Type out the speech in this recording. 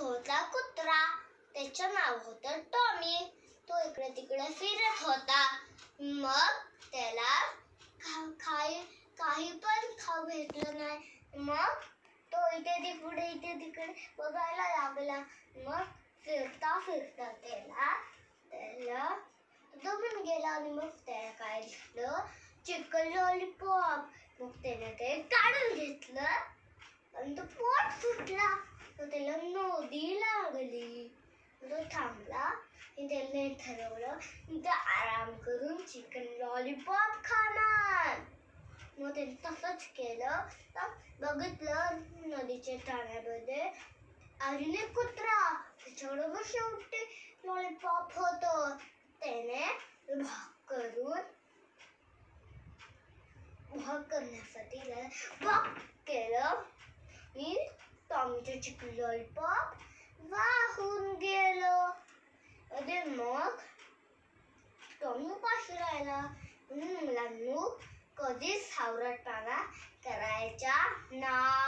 होता कुत्रा. त्याचं नाव होतं टॉमी. तो इकडे तिकडे फिरत होता. मग त्याला खा- खाई काही पण खाऊ भेटलं नाही. मग तो इथे तिकडे इथे तिकडे बघायला लागला. मग फिरता फिरता त्याला त्याला तो गेला आणि मग त्याला काय दिसलं? चिकन लॉलीपॉप मग त्याने ते काढून घेतलं आणि तो पोट फुटला. मग त्याला नदी लागली तो थांबला त्याने ठरवलं इथं आराम करून चिकन लॉलीपॉप खाणार मग त्याने तसंच केलं तर बघितलं नदीच्या ठाण्यामध्ये अजून कुत्रा त्याच्याबरोबर मग शेवटी लॉलीपॉप होतं त्याने भाग करून भाग करण्यासाठी भाग केलं मी टॉमीचं चिकन लॉलीपॉप वाहून गेलो अरे मग टॉमी उपाशी राहिला म्हणून मुलांनो कधीच हावरटपणा करायचा नाही